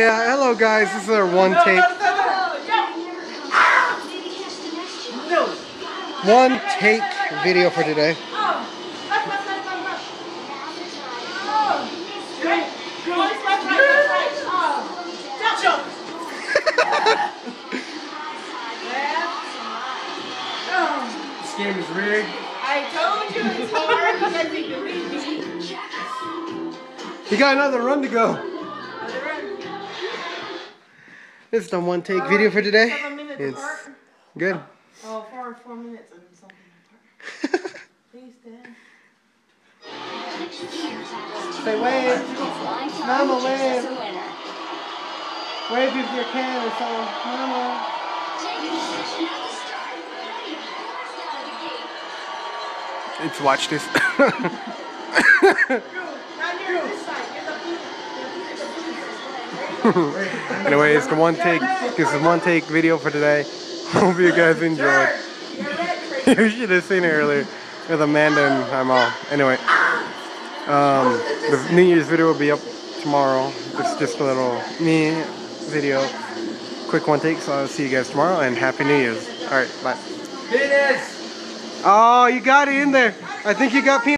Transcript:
Yeah, hello guys, this is our one take, one take video for today. This game is rigged. I told you it's hard because you can beat me. You got another run to go. This is the one take video for today. Seven minutes It's apart. good. Oh, four, four minutes and something apart. Please, Dad. Say wave. Mama, wave. Wave if you can or something. Mama. Let's watch this. anyway, it's the one take. This is one take video for today. Hope you guys enjoyed. You should have seen it earlier with Amanda and I'm all. Anyway, um, the New Year's video will be up tomorrow. It's just a little me video, quick one take. So I'll see you guys tomorrow and Happy New Year's. All right, bye. Penis! Oh, you got it in there. I think you got peanut.